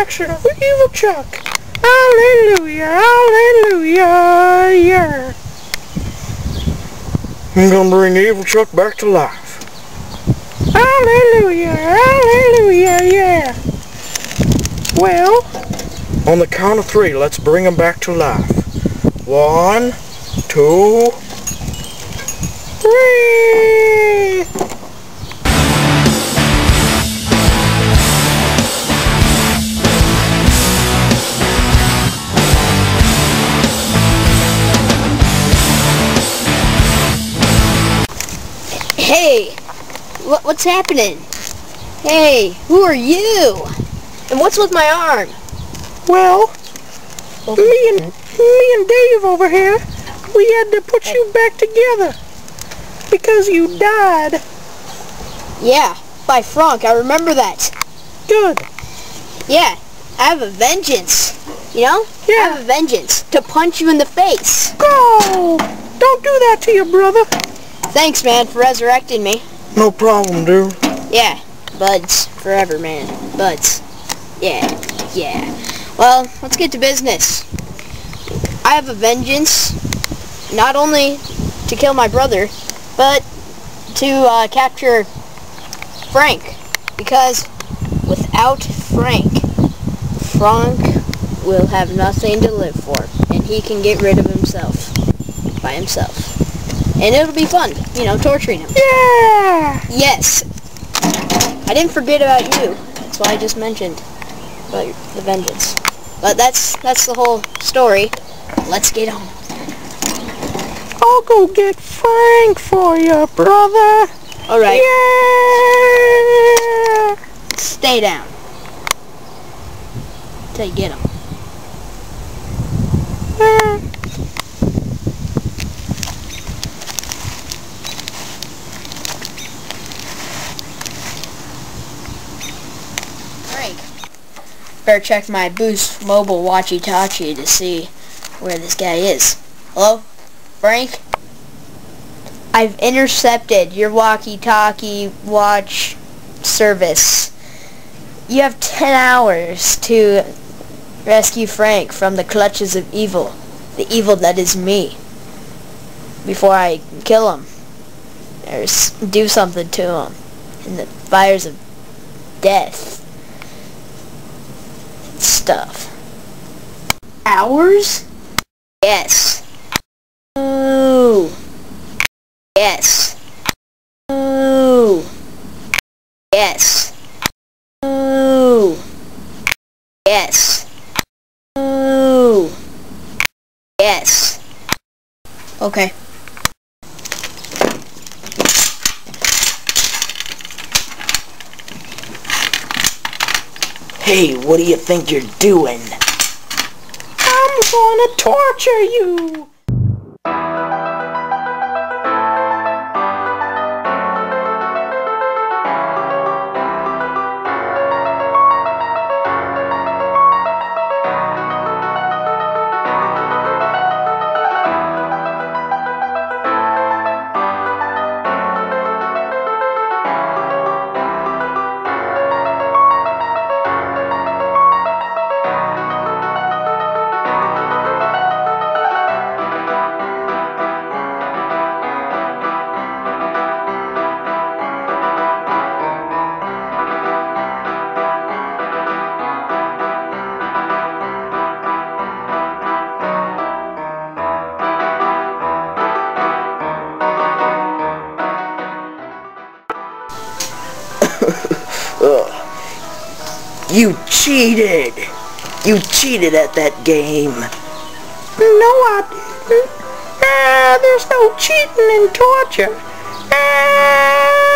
torture of Evil Chuck. Hallelujah, hallelujah, yeah. I'm gonna bring Evil Chuck back to life. Hallelujah, hallelujah, yeah. Well, on the count of three, let's bring him back to life. One, two, three. Hey, what, what's happening? Hey, who are you? And what's with my arm? Well, me and me and Dave over here, we had to put you back together because you died. Yeah, by Frank, I remember that. Good. Yeah, I have a vengeance. You know? Yeah. I have a vengeance to punch you in the face. Go! Don't do that to your brother. Thanks, man, for resurrecting me. No problem, dude. Yeah, buds forever, man. Buds. Yeah, yeah. Well, let's get to business. I have a vengeance, not only to kill my brother, but to uh, capture Frank. Because without Frank, Frank will have nothing to live for, and he can get rid of himself by himself. And it'll be fun, you know, torturing him. Yeah! Yes. I didn't forget about you. That's why I just mentioned about the vengeance. But that's that's the whole story. Let's get on. I'll go get Frank for you, brother. All right. Yeah! Stay down. Till you get him. Yeah. Frank. Better check my Boost mobile watchy-talkie to see where this guy is. Hello? Frank? I've intercepted your walkie-talkie watch service. You have 10 hours to rescue Frank from the clutches of evil. The evil that is me. Before I kill him. Or do something to him. In the fires of death stuff. Hours? Yes. Ooh. Yes. Ooh. Yes. Ooh. Yes. Ooh. Yes. Okay. Hey, what do you think you're doing? I'm gonna torture you. You cheated! You cheated at that game. No, I didn't. Ah, there's no cheating in torture. Ah,